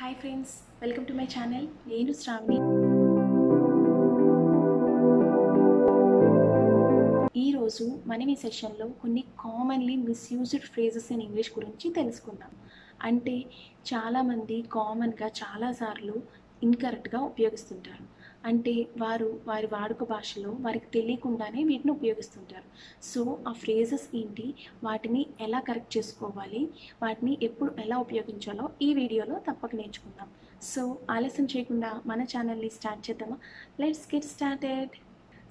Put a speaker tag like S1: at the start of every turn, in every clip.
S1: Hi friends welcome to my channel నేను శ్రావణి. ఈరోజు మనం ఈ సెషన్లో కొన్ని commonly misused phrases in English గురించి తెలుసుకుందాం. అంటే చాలామంది కామన్గా చాలాసార్లు ఇన్కరెక్ట్గా ఉపయోగిస్తుంటారు. అంటే వారు వారి వాడుక భాషలో వారికి తెలియకుండానే వీటిని ఉపయోగిస్తుంటారు. సో ఆ ఫ్రేజెస్ ఏంటి? వాటిని ఎలా కరెక్ట్ చేసుకోవాలి? వాటిని ఎప్పుడు ఎలా ఉపయోగించాలో ఈ వీడియోలో తప్పక నేర్చుకుందాం. సో ఆలస్యం చేయకుండా మన ఛానల్ని స్టార్ట్ చేద్దామా? Let's get started.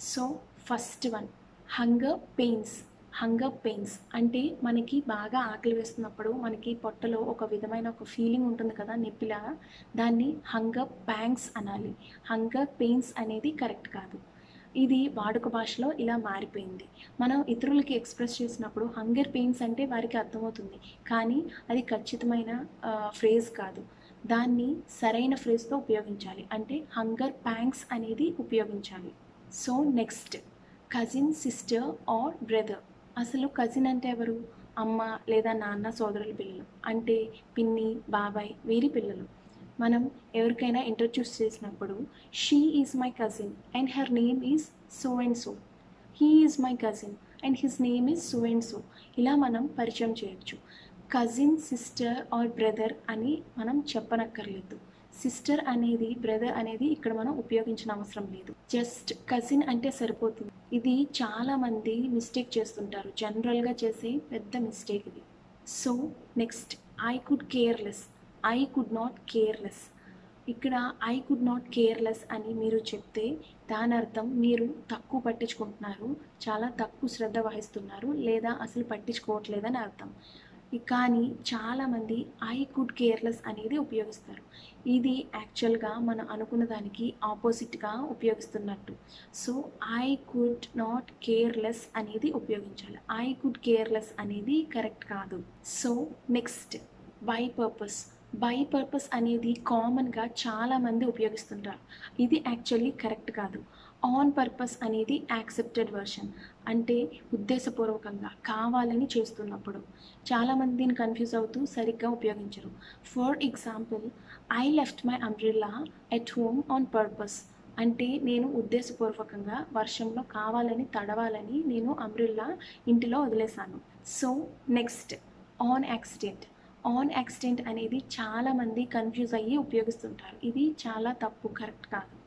S1: So first one hunger pains. Hunger pains అంటే మనకి బాగా ఆకలి వేస్తున్నప్పుడు మనకి పొట్టలో ఒక విధమైన ఒక ఫీలింగ్ ఉంటుంది కదా నొప్పిలాగా దాన్ని హంగర్ ప్యాంగ్స్ అనాలి. హంగర్ పెయిన్స్ అనేది కరెక్ట్ కాదు. ఇది వాడుక భాషలో ఇలా మారిపోయింది. మనం ఇతరులకి ఎక్స్ప్రెస్ చేసినప్పుడు హంగర్ పెయిన్స్ అంటే వారికి అర్థమవుతుంది. కానీ అది ఖచ్చితమైన ఫ్రేజ్ కాదు. దాన్ని సరైన ఫ్రేజ్తో ఉపయోగించాలి. అంటే హంగర్ ప్యాంగ్స్ అనేది ఉపయోగించాలి. So next cousin sister or brother అసలు కజిన్ అంటే ఎవరు? అమ్మ లేదా నాన్న సోదరుల పిల్లలు? అంటే పిన్ని బాబాయ్ వీరి పిల్లలు. మనం ఎవరికైనా ఇంట్రడ్యూస్ చేసినప్పుడు she is my cousin and her name is so and so he is my cousin and his name is so and so ఇలా మనం పరిచయం చేయొచ్చు. కజిన్ సిస్టర్ ఆర్ బ్రదర్ అని మనం చెప్పనక్కర్లేదు. సిస్టర్ అనేది బ్రదర్ అనేది ఇక్కడ మనం ఉపయోగించిన అవసరం లేదు. జస్ట్ కజిన్ అంటే సరిపోతుంది. ఇది చాలామంది మిస్టేక్ చేస్తుంటారు. జనరల్గా చేసే పెద్ద మిస్టేక్ ఇది. So next I could careless I could not careless ఇక్కడ ఐ కుడ్ నాట్ కేర్లెస్ అని మీరు చెప్తే దాని అర్థం మీరు తక్కువ పట్టించుకుంటున్నారు. చాలా తక్కువ శ్రద్ధ వహిస్తున్నారు లేదా అసలు పట్టించుకోవట్లేదని అర్థం. కానీ చాలామంది ఐ కుడ్ కేర్లెస్ అనేది ఉపయోగిస్తారు. ఇది యాక్చువల్గా మనం అనుకున్న దానికి ఆపోజిట్గా ఉపయోగిస్తున్నట్టు. So I could not careless అనేది ఉపయోగించాలి. ఐ కుడ్ కేర్లెస్ అనేది కరెక్ట్ కాదు. So next by purpose. By purpose అనేది కామన్గా చాలామంది ఉపయోగిస్తుంటారు. ఇది యాక్చువల్లీ కరెక్ట్ కాదు. ఆన్ పర్పస్ అనేది యాక్సెప్టెడ్ వర్షన్ అంటే ఉద్దేశపూర్వకంగా కావాలని చేస్తున్నప్పుడు. చాలామంది దీన్ని కన్ఫ్యూజ్ అవుతూ సరిగ్గా ఉపయోగించరు. For example I left my umbrella at home on purpose అంటే నేను ఉద్దేశపూర్వకంగా వర్షంలో కావాలని తడవాలని నేను అంబ్రిల్లా ఇంటిలో వదిలేశాను. So next on accident on accident అనేది చాలామంది కన్ఫ్యూజ్ అయ్యి ఉపయోగిస్తుంటారు. ఇది చాలా తప్పు కరెక్ట్ కాదు.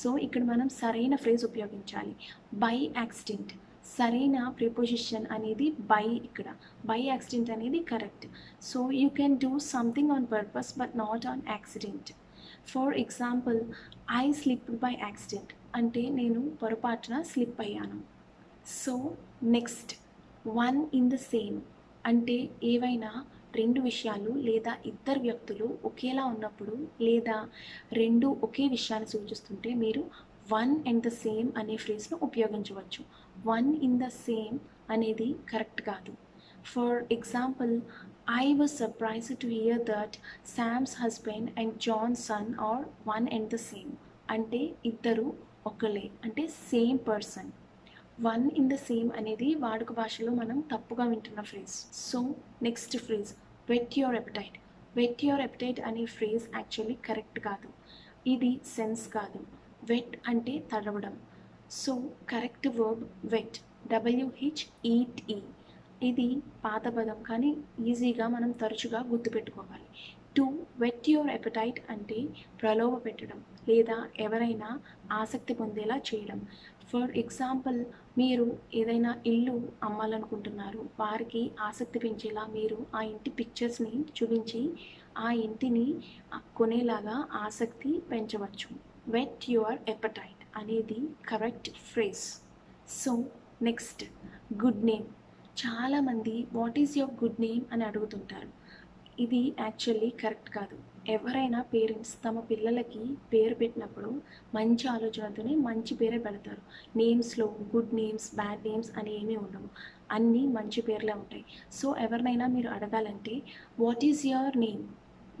S1: సో ఇక్కడ మనం సరైన ఫ్రేజ్ ఉపయోగించాలి. బై యాక్సిడెంట్ సరైన ప్రిపోజిషన్ అనేది బై ఇక్కడ. బై యాక్సిడెంట్ అనేది correct so you can do something on purpose but not on accident for example I slip by accident అంటే నేను పొరపాటున స్లిప్ అయ్యాను. So next one in the same అంటే ఏవైనా రెండు విషయాలు లేదా ఇద్దరు వ్యక్తులు ఒకేలా ఉన్నప్పుడు లేదా రెండు ఒకే విషయాన్ని సూచిస్తుంటే మీరు వన్ అండ్ ద సేమ్ అనే ఫ్రేజ్ను ఉపయోగించవచ్చు. వన్ ఇన్ ద సేమ్ అనేది కరెక్ట్ కాదు. For example I was surprise to hear that Sam's husband and Johnson are one and the same అంటే ఇద్దరు ఒకలే అంటే same person one in the same అనేది వాడుక భాషలో మనం తప్పుగా వింటున్న phrase so next phrase wet your appetite wet your appetite అనే ఫ్రేజ్ యాక్చువల్లీ కరెక్ట్ కాదు. ఇది సెన్స్ కాదు. వెట్ అంటే తడవడం. So correct verb whet W H E T ఇది పాత పదం కానీ ఈజీగా మనం తరచుగా గుర్తుపెట్టుకోవాలి. టు వెట్ యువర్ ఎపటైట్ అంటే ప్రలోభ పెట్టడం లేదా ఎవరైనా ఆసక్తి పొందేలా చేయడం. ఫర్ ఎగ్జాంపుల్ మీరు ఏదైనా ఇల్లు అమ్మాలనుకుంటున్నారు. వారికి ఆసక్తి పెంచేలా మీరు ఆ ఇంటి పిక్చర్స్ని చూపించి ఆ ఇంటిని కొనేలాగా ఆసక్తి పెంచవచ్చు. వెట్ యువర్ ఎపటైట్ అనేది correct phrase so next good name చాలామంది what is your good name అని అడుగుతుంటారు. ఇది యాక్చువల్లీ కరెక్ట్ కాదు. ఎవరైనా పేరెంట్స్ తమ పిల్లలకి పేరు పెట్టినప్పుడు మంచి ఆలోచనతోనే మంచి పేరే పెడతారు. నేమ్స్లో గుడ్ నేమ్స్ బ్యాడ్ నేమ్స్ అని ఏమీ ఉండవు. అన్నీ మంచి పేర్లే ఉంటాయి. సో ఎవరినైనా మీరు అడగాలంటే వాట్ ఈజ్ యువర్ నేమ్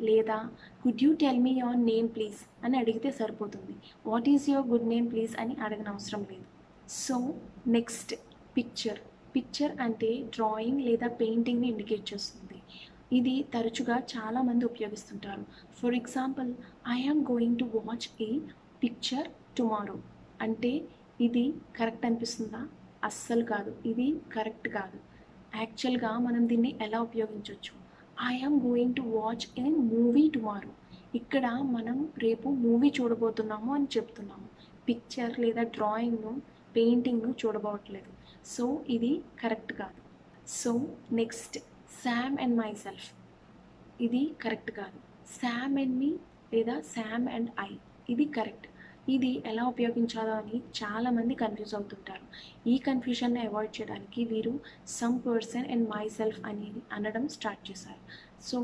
S1: లేదా could you tell me your name please అని అడిగితే సరిపోతుంది. What is your good name please అని అడగనవసరం అవసరం లేదు. సో నెక్స్ట్ పిక్చర్ పిక్చర్ అంటే డ్రాయింగ్ లేదా పెయింటింగ్ని ఇండికేట్ చేస్తుంది. ఇది తరచుగా చాలామంది ఉపయోగిస్తుంటారు. For example I going to watch a picture tomorrow అంటే ఇది కరెక్ట్ అనిపిస్తుందా? అస్సలు కాదు. ఇది కరెక్ట్ కాదు. యాక్చువల్గా మనం దీన్ని ఎలా ఉపయోగించవచ్చు I going to watch a movie tomorrow ఇక్కడ మనం రేపు మూవీ చూడబోతున్నాము అని చెప్తున్నాము. పిక్చర్ లేదా డ్రాయింగ్ను పెయింటింగ్ను చూడబోవట్లేదు. సో ఇది కరెక్ట్ కాదు. So next Sam and myself ఇది కరెక్ట్ కాదు. శామ్ అండ్ మీ లేదా శామ్ అండ్ ఐ ఇది కరెక్ట్. ఇది ఎలా ఉపయోగించాలో అని చాలామంది కన్ఫ్యూజ్ అవుతుంటారు. ఈ కన్ఫ్యూజన్ని అవాయిడ్ చేయడానికి వీరు some person and myself అనేది అనడం స్టార్ట్ చేశారు. సో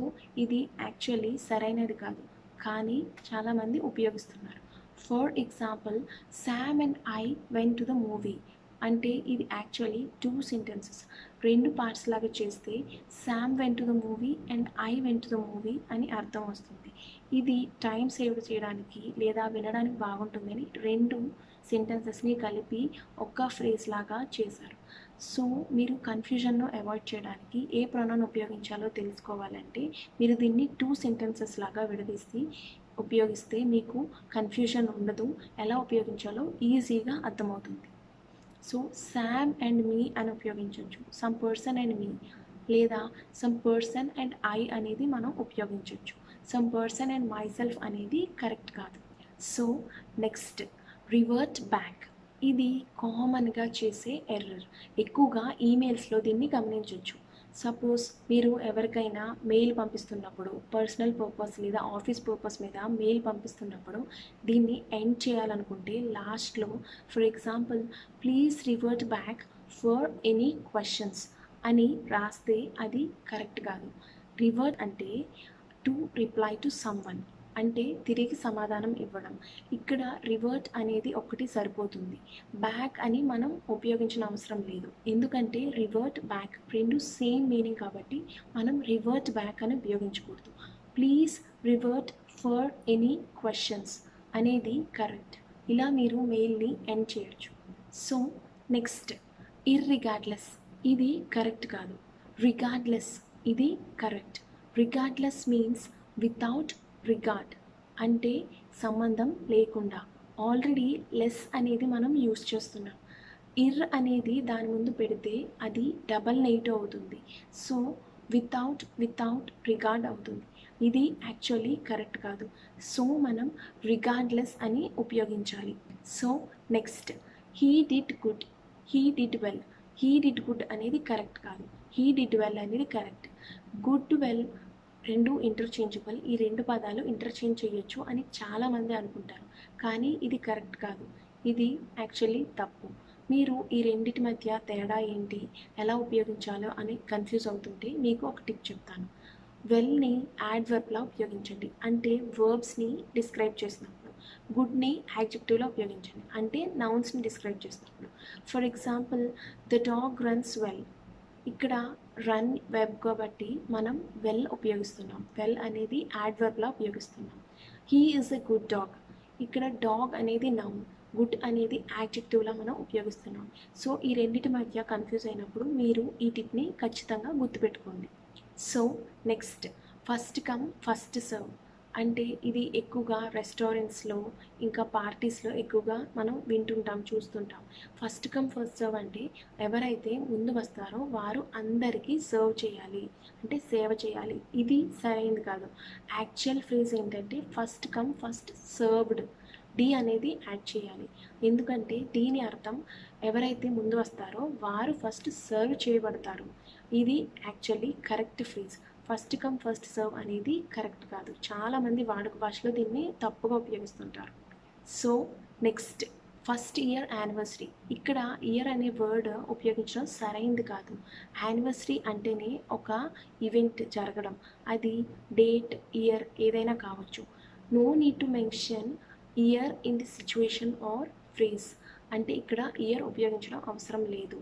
S1: ఇది యాక్చువల్లీ సరైనది కాదు. కానీ చాలామంది ఉపయోగిస్తున్నారు. For example Sam and I went to the movie అంటే ఇది యాక్చువల్లీ టూ సెంటెన్సెస్ రెండు పార్ట్స్ లాగా చేస్తే Sam went to the movie and I went to the movie అని అర్థం వస్తుంది. ఇది టైం సేవ్ చేయడానికి లేదా వినడానికి బాగుంటుందని రెండు సెంటెన్సెస్ని కలిపి ఒక్క ఫ్రేజ్ లాగా చేశారు. సో మీరు కన్ఫ్యూజన్ను అవాయిడ్ చేయడానికి ఏ ప్రొనౌన్ ఉపయోగించాలో తెలుసుకోవాలంటే మీరు దీన్ని టూ సెంటెన్సెస్ లాగా విడదీసి ఉపయోగిస్తే మీకు కన్ఫ్యూజన్ ఉండదు. ఎలా ఉపయోగించాలో ఈజీగా అర్థమవుతుంది. సో శామ్ అండ్ మీ అని ఉపయోగించవచ్చు సమ్ పర్సన్ అండ్ మీ లేదా సమ్ పర్సన్ అండ్ ఐ అనేది మనం ఉపయోగించవచ్చు some person and myself అనేది కరెక్ట్ కాదు. సో నెక్స్ట్ రివర్ట్ బ్యాక్ ఇది కామన్గా చేసే ఎర్రర్ ఎక్కువగా ఈమెయిల్స్లో దీన్ని గమనించవచ్చు సపోజ్ మీరు ఎవరికైనా మెయిల్ పంపిస్తున్నప్పుడు పర్సనల్ పర్పస్ లేదా ఆఫీస్ పర్పస్ మీద మెయిల్ పంపిస్తున్నప్పుడు దీన్ని ఎండ్ చేయాలనుకుంటే లాస్ట్లో for example please revert back for any questions అని రాస్తే అది కరెక్ట్ కాదు. రివర్ట్ అంటే టు రిప్లై టు సమ్వన్ అంటే తిరిగి సమాధానం ఇవ్వడం. ఇక్కడ రివర్ట్ అనేది ఒకటి సరిపోతుంది. బ్యాక్ అని మనం ఉపయోగించిన అవసరం లేదు. ఎందుకంటే రివర్ట్ బ్యాక్ రెండు సేమ్ మీనింగ్ కాబట్టి మనం రివర్ట్ బ్యాక్ అని ఉపయోగించకూడదు. Please revert for any questions అనేది కరెక్ట్ ఇలా మీరు మెయిల్ని ఎండ్ చేయొచ్చు. సో నెక్స్ట్ ఇర్రిగార్డ్లెస్ ఇది కరెక్ట్ కాదు. రిగార్డ్లెస్ ఇది correct regardless means without regard అంటే సంబంధం లేకుండా. ఆల్రెడీ లెస్ అనేది మనం యూస్ చేస్తున్నాం. ఇర్ అనేది దాని ముందు పెడితే అది డబల్ నెగిటివ్ అవుతుంది. సో వితౌట్ వితౌట్ రిగార్డ్ అవుతుంది. ఇది యాక్చువల్లీ కరెక్ట్ కాదు. సో మనం రిగార్డ్లెస్ అని ఉపయోగించాలి. So next he did good. He did well. He did good అనేది కరెక్ట్ కాదు. హీ డిడ్ వెల్ అనేది కరెక్ట్. గుడ్ వెల్ రెండు ఇంటర్చేంజబుల్ ఈ రెండు పదాలు ఇంటర్చేంజ్ చేయొచ్చు అని చాలామంది అనుకుంటారు. కానీ ఇది కరెక్ట్ కాదు. ఇది యాక్చువల్లీ తప్పు. మీరు ఈ రెండింటి మధ్య తేడా ఏంటి? ఎలా ఉపయోగించాలో అని కన్ఫ్యూజ్ అవుతుంటే మీకు ఒక టిప్ చెప్తాను. వెల్ని యాడ్వర్బ్లా ఉపయోగించండి. అంటే వర్బ్స్ని డిస్క్రైబ్ చేసినప్పుడు. గుడ్ని యాడ్జెక్టివ్లో ఉపయోగించండి. అంటే నౌన్స్ని డిస్క్రైబ్ చేసినప్పుడు. For example the dog runs well ఇక్కడ రన్ వెబ్ కాబట్టి మనం వెల్ ఉపయోగిస్తున్నాం. వెల్ అనేది యాడ్ వెబ్లా ఉపయోగిస్తున్నాం. He is a good dog ఇక్కడ డాగ్ అనేది నౌన్ గుడ్ అనేది యాడ్జెక్టివ్లా మనం ఉపయోగిస్తున్నాం. సో ఈ రెండింటి మధ్య కన్ఫ్యూజ్ అయినప్పుడు మీరు ఈ టిప్ని ఖచ్చితంగా గుర్తుపెట్టుకోండి. So next first come first serve అంటే ఇది ఎక్కువగా రెస్టారెంట్స్లో ఇంకా పార్టీస్లో ఎక్కువగా మనం వింటుంటాం చూస్తుంటాం. ఫస్ట్ కమ్ ఫస్ట్ సర్వ్ అంటే ఎవరైతే ముందు వస్తారో వారు అందరికీ సర్వ్ చేయాలి. అంటే సేవ చేయాలి. ఇది సరైనది కాదు. యాక్చువల్ ఫ్రేజ్ ఏంటంటే first come first served D అనేది యాడ్ చేయాలి. ఎందుకంటే దీని అర్థం ఎవరైతే ముందు వస్తారో వారు ఫస్ట్ సర్వ్ చేయబడతారు. ఇది actually correct phrase first come first serve అనేది కరెక్ట్ కాదు. చాలామంది వాడుక భాషలో దీన్ని తప్పుగా ఉపయోగిస్తుంటారు. So next first year anniversary ఇక్కడ ఇయర్ అనే వర్డ్ ఉపయోగించడం సరైంది కాదు. యానివర్సరీ అంటేనే ఒక ఈవెంట్ జరగడం. అది డేట్ ఇయర్ ఏదైనా కావచ్చు. No need to mention year in the situation or phrase అంటే ఇక్కడ ఇయర్ ఉపయోగించడం అవసరం లేదు.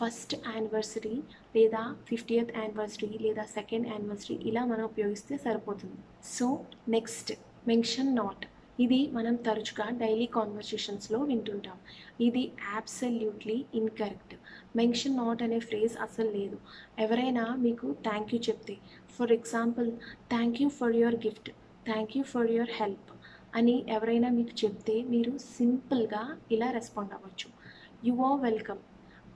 S1: ఫస్ట్ యానివర్సరీ లేదా ఫిఫ్టీయత్ యానివర్సరీ లేదా సెకండ్ యానివర్సరీ ఇలా మనం ఉపయోగిస్తే సరిపోతుంది. సో నెక్స్ట్ మెన్షన్ నాట్ ఇది మనం తరచుగా డైలీ కాన్వర్సేషన్స్లో వింటుంటాం. ఇది యాబ్సల్యూట్లీ ఇన్కరెక్ట్ మెన్షన్ నాట్ అనే ఫ్రేజ్ అసలు లేదు. ఎవరైనా మీకు థ్యాంక్ యూ చెప్తే for example thank you for your gift thank you for your help అని ఎవరైనా మీకు చెప్తే మీరు సింపుల్గా ఇలా రెస్పాండ్ అవ్వచ్చు. You are welcome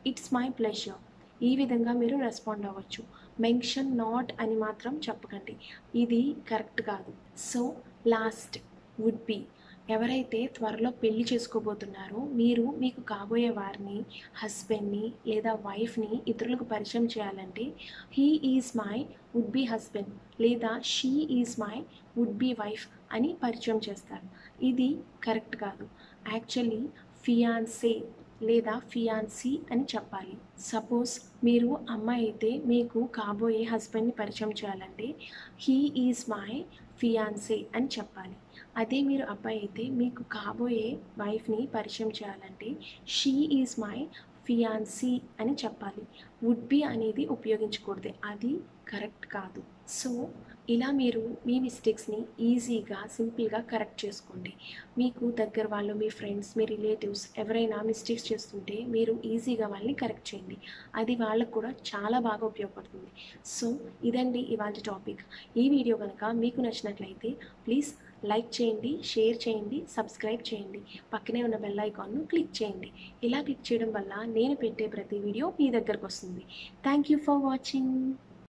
S1: it's my pleasure ఈ విధంగా మీరు రెస్పాండ్ అవ్వచ్చు. మెన్షన్ నాట్ అని మాత్రం చెప్పకండి. ఇది కరెక్ట్ కాదు. సో లాస్ట్ వుడ్ బీ ఎవరైతే త్వరలో పెళ్ళి చేసుకోబోతున్నారో మీరు మీకు కాబోయే వారిని హస్బెండ్ని లేదా వైఫ్ని ఇతరులకు పరిచయం చేయాలంటే he is my would be husband లేదా she is my would be wife అని పరిచయం చేస్తారు. ఇది కరెక్ట్ కాదు. యాక్చువల్లీ ఫియాన్సే లేదా ఫియాన్సీ అని చెప్పాలి. సపోజ్ మీరు అమ్మాయి అయితే మీకు కాబోయే హస్బెండ్ని పరిచయం చేయాలంటే హీ ఈజ్ మై ఫియాన్సీ అని చెప్పాలి. అదే మీరు అబ్బాయి అయితే మీకు కాబోయే వైఫ్ని పరిచయం చేయాలంటే షీ ఈజ్ మై ఫియాన్సీ అని చెప్పాలి. వుడ్ బి అనేది ఉపయోగించకూడదు. అది కరెక్ట్ కాదు. సో ఇలా మీరు మీ మిస్టేక్స్ని ఈజీగా సింపుల్గా కరెక్ట్ చేసుకోండి. మీకు దగ్గర వాళ్ళు మీ ఫ్రెండ్స్ మీ రిలేటివ్స్ ఎవరైనా మిస్టేక్స్ చేస్తుంటే మీరు ఈజీగా వాళ్ళని కరెక్ట్ చేయండి. అది వాళ్ళకు కూడా చాలా బాగా ఉపయోగపడుతుంది. సో ఇదండి ఇవాళ టాపిక్ ఈ వీడియో కనుక మీకు నచ్చినట్లయితే ప్లీజ్ లైక్ చేయండి షేర్ చేయండి సబ్స్క్రైబ్ చేయండి. పక్కనే ఉన్న బెల్ ఐకాన్ను క్లిక్ చేయండి. ఇలా క్లిక్ చేయడం వల్ల నేను పెట్టే ప్రతి వీడియో మీ దగ్గరకు వస్తుంది. Thank you for watching